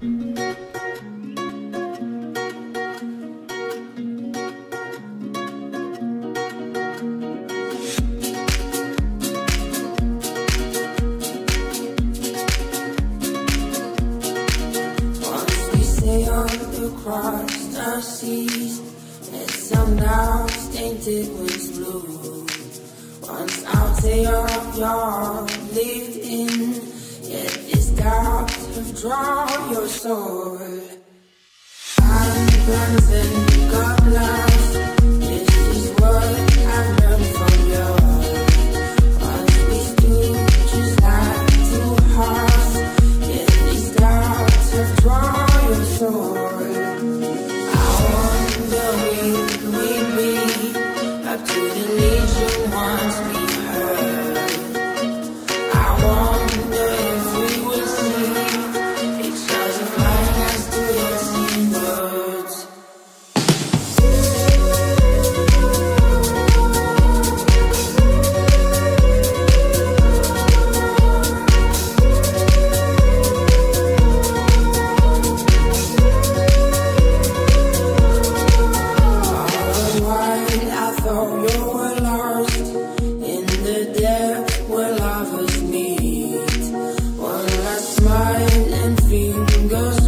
Once we sailed across the seas, and some now tainted with blue. Once I'll tear up your drawn your soul. I'm God lost. Fingers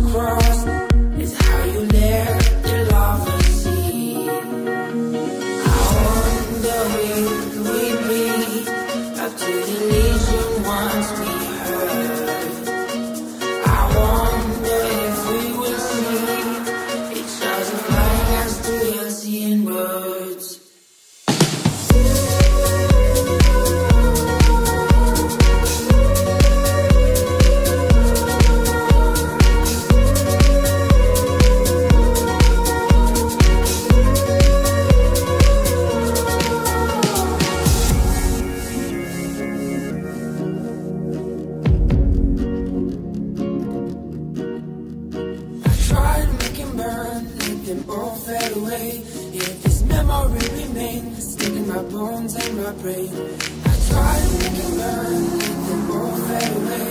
all fade away. Yet this memory remains, stuck in my bones and my brain. I tried to make him burn, let them all fade away.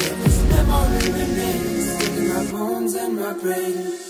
Yet this memory remains, stuck in my bones and my brain.